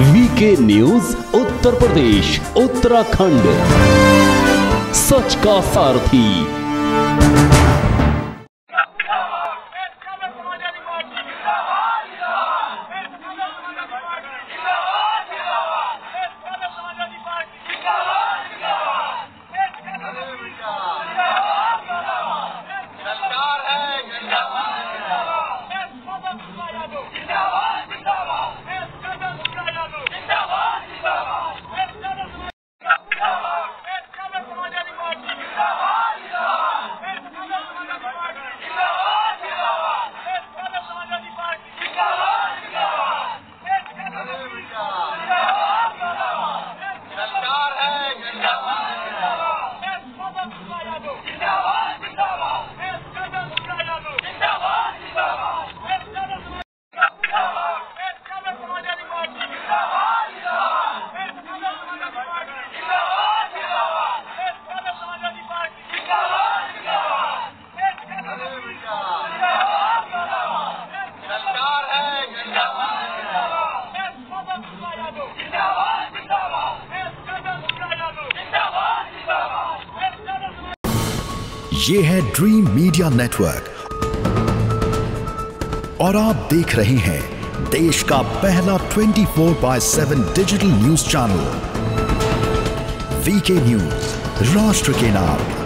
VK news Uttar Pradesh Uttarakhand सच का सारथी। ये है ड्रीम मीडिया नेटवर्क और आप देख रहे हैं देश का पहला 24 four by seven digital news channel VK news राष्ट्र के नाम।